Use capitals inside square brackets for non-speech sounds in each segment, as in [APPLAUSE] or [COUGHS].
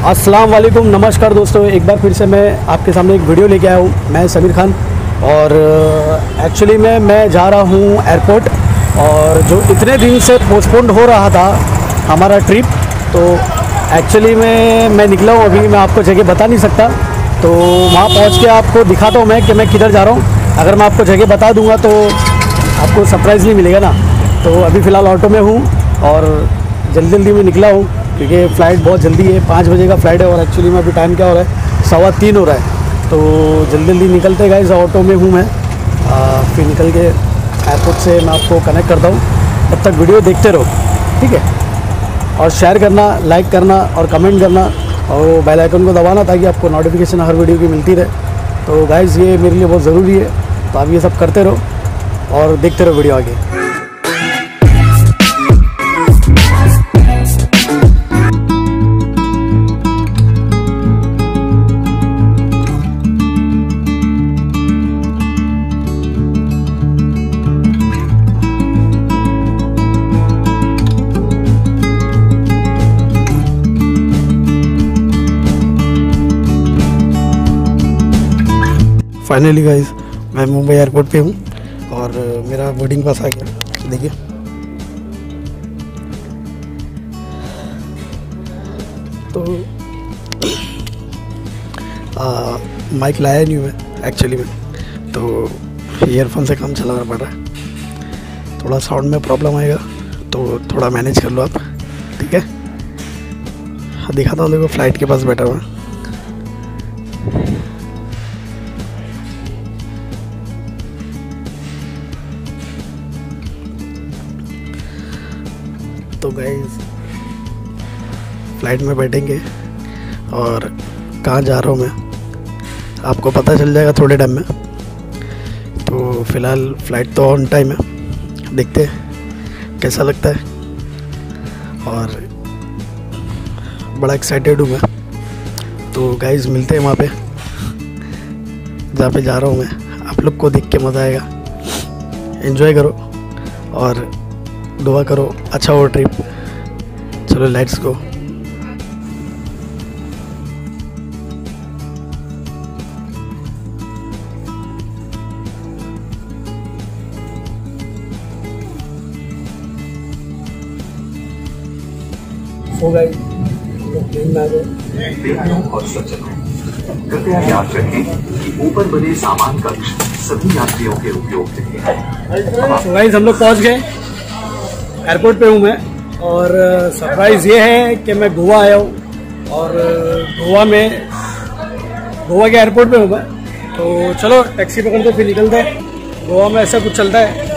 अस्सलाम वालेकुम नमस्कार दोस्तों। एक बार फिर से मैं आपके सामने एक वीडियो लेके आया हूँ। मैं समीर खान और एक्चुअली में, मैं जा रहा हूँ एयरपोर्ट और जो इतने दिन से पोस्टपोन्ड हो रहा था हमारा ट्रिप तो एक्चुअली में, मैं निकला हूँ। अभी मैं आपको जगह बता नहीं सकता। तो वहाँ पहुँच के आपको दिखाता हूँ मैं कि मैं किधर जा रहा हूँ। अगर मैं आपको जगह बता दूँगा तो आपको सरप्राइज़ नहीं मिलेगा ना। तो अभी फ़िलहाल ऑटो में हूँ और जल्दी जल्दी में निकला हूँ। क्योंकि फ़्लाइट बहुत जल्दी है, पाँच बजे का फ़्लाइट है और एक्चुअली में अभी टाइम क्या हो रहा है? सवा तीन हो रहा है। तो जल्दी जल्दी निकलते गए इस ऑटो में हूँ मैं। फिर निकल के एयरपोर्ट से मैं आपको कनेक्ट करता हूँ। तब तक वीडियो देखते रहो, ठीक है? और शेयर करना लाइक करना और कमेंट करना और बेल आइकन को दबाना ताकि आपको नोटिफिकेशन हर वीडियो की मिलती रहे। तो गाइज़ ये मेरे लिए बहुत ज़रूरी है। तो आप ये सब करते रहो और देखते रहो वीडियो आगे। फाइनली गाइस मैं मुंबई एयरपोर्ट पे हूँ और मेरा बोर्डिंग पास आ गया। देखिए। तो [COUGHS] माइक लाया नहीं मैं एक्चुअली में। तो ईयरफोन से काम चलाना पड़ रहा है। थोड़ा साउंड में प्रॉब्लम आएगा तो थोड़ा मैनेज कर लो आप, ठीक है? हाँ दिखाता हूँ, देखो फ़्लाइट के पास बैठा हुआ। तो गाइस फ़्लाइट में बैठेंगे और कहाँ जा रहा हूँ मैं? आपको पता चल जाएगा थोड़े टाइम में। तो फ़िलहाल फ़्लाइट तो ऑन टाइम है। देखते हैं कैसा लगता है। और बड़ा एक्साइटेड हूँ मैं। तो गाइज़ मिलते हैं वहाँ पे। जहाँ पे जा रहा हूँ मैं। आप लोग को देख के मज़ा आएगा। एंजॉय करो। और दुआ करो। अच्छा हो ट्रिप चलो लेट्स गो हो गई प्लेन में आ गए। और कृपया याद रखें कि ऊपर बने सामान कक्ष सभी यात्रियों के उपयोग के लिए। है तो हम लोग पहुँच गए। एयरपोर्ट पे हूँ मैं। और सरप्राइज़ ये है कि मैं गोवा आया हूँ। और गोवा में, गोवा के एयरपोर्ट पे हूँ मैं। तो चलो, टैक्सी पकड़ते फिर निकलते हैं। गोवा में ऐसा कुछ चलता है।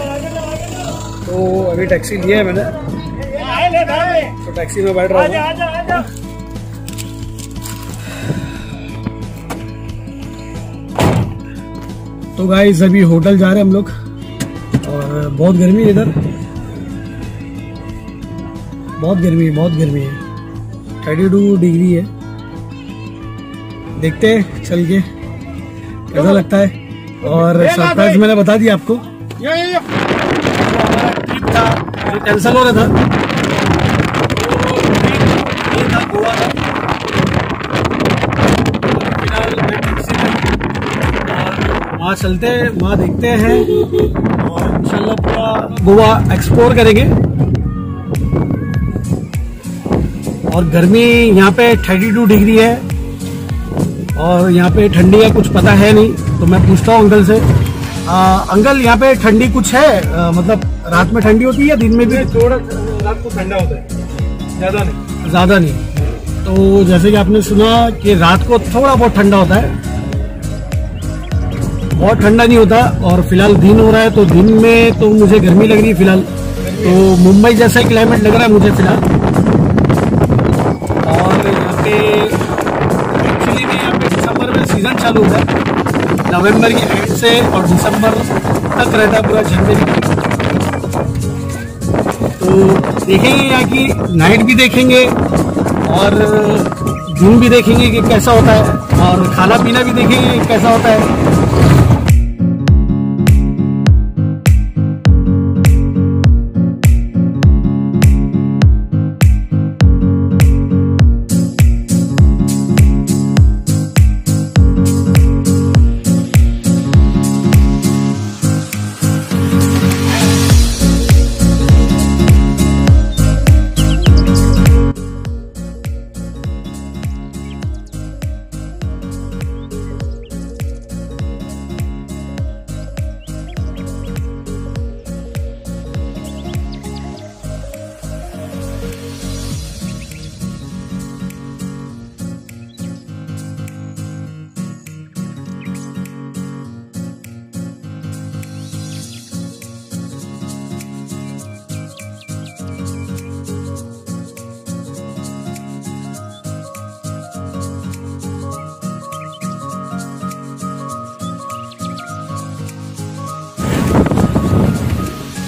तो अभी टैक्सी ली है मैंने। तो टैक्सी में बैठ रहा हूँ। तो गाइस अभी होटल जा रहे हैं हम लोग। और, बहुत गर्मी है इधर। बहुत गर्मी है बहुत गर्मी है। थर्टी टू डिग्री है। देखते हैं चल के। कैसा लगता है? और सरप्राइज़ मैंने बता दिया आपको। हमारा ट्रिप था जो कैंसिल हो रहा था। तो ये था गोवा वहाँ चलते हैं वहाँ देखते हैं। और इंशाल्लाह पूरा गोवा एक्सप्लोर करेंगे। और गर्मी यहाँ पे 32 डिग्री है और यहाँ पे ठंडी है कुछ पता है नहीं तो मैं पूछता हूँ अंकल से। आ, अंकल यहाँ पे ठंडी कुछ है? आ, मतलब रात में ठंडी होती है या दिन में भी? थोड़ा रात को ठंडा होता है ज़्यादा नहीं। ज़्यादा नहीं। तो जैसे कि आपने सुना कि रात को थोड़ा बहुत ठंडा होता है। बहुत ठंडा नहीं होता और फ़िलहाल दिन हो रहा है तो दिन में तो मुझे गर्मी लग रही है फ़िलहाल। तो मुंबई जैसा क्लाइमेट लग रहा है मुझे फ़िलहाल। चालू होता है नवंबर के एंड से और दिसंबर तक रहता पूरा झंडे तो देखेंगे यहाँ की नाइट भी देखेंगे और दिन भी देखेंगे कि कैसा होता है और खाना पीना भी देखेंगे कैसा होता है।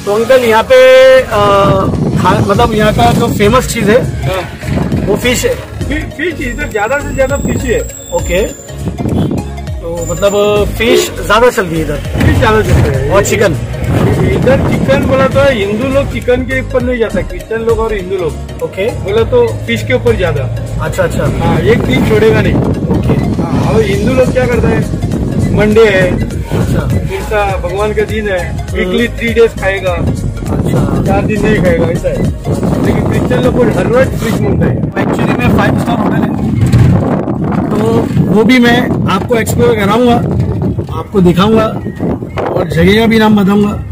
तो अंकल यहाँ पे आ, मतलब यहाँ का जो फ़ेमस चीज़ है हाँ। वो फ़िश है। फि- फ़िश इधर ज़्यादा से ज़्यादा फ़िश ही। ओके तो मतलब फ़िश ज़्यादा चलती है इधर। फ़िश ज़्यादा चलता है। और चिकन इधर चिकन बोला तो हिंदू लोग चिकन के ऊपर नहीं जाता क्रिश्चियन लोग और हिंदू लोग। ओके बोला तो फ़िश के ऊपर ज़्यादा। अच्छा अच्छा। हाँ एक दिन छोड़ेगा नहीं। ओके हाँ और हिंदू लोग क्या करते हैं? मंडे है। अच्छा। भगवान का दिन है। वीकली थ्री डेज़ खाएगा। अच्छा। चार दिन नहीं खाएगा ऐसा है। लेकिन क्रिश्चन लोग को हर रोज फ़िश मिलता है। एक्चुअली मैं फाइव स्टार होटल है। तो वो भी मैं आपको एक्सप्लोर कराऊँगा आपको दिखाऊँगा और जगह का भी नाम बताऊँगा।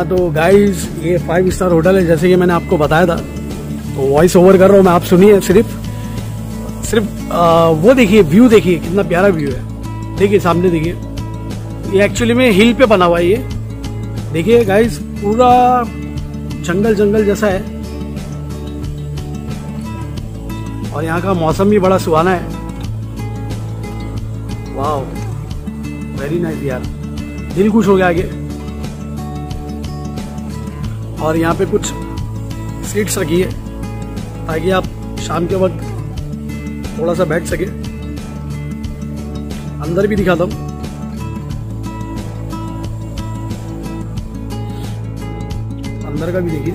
हाँ तो गाइस ये फाइव स्टार होटल है जैसे कि मैंने आपको बताया था। तो वॉइस ओवर कर रहा हूँ मैं आप सुनिए सिर्फ़। सिर्फ़ आ, वो देखिए व्यू देखिए कितना प्यारा व्यू है। देखिए सामने देखिए। ये एक्चुअली में हिल पे बना हुआ है ये। देखिए गाइस पूरा जंगल जंगल जैसा है। और यहाँ का मौसम भी बड़ा सुहाना है। वाह वेरी नाइस यार। दिल खुश हो गया आगे। और यहाँ पे कुछ सीट्स रखी है, ताकि आप शाम के वक्त थोड़ा सा बैठ सके। अंदर भी दिखाता हूँ। अंदर का भी देखिए।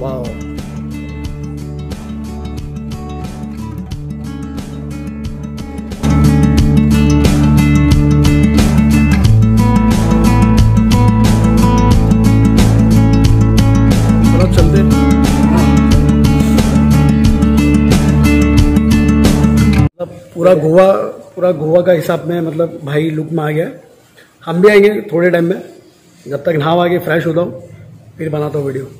वाह पूरा गोवा पूरा गोवा का हिसाब में मतलब भाई लुक में आ गया। हम भी आएँगे थोड़े टाइम में, जब तक नहा आगे फ्रेश होता हूँ, फिर बनाता हूँ वीडियो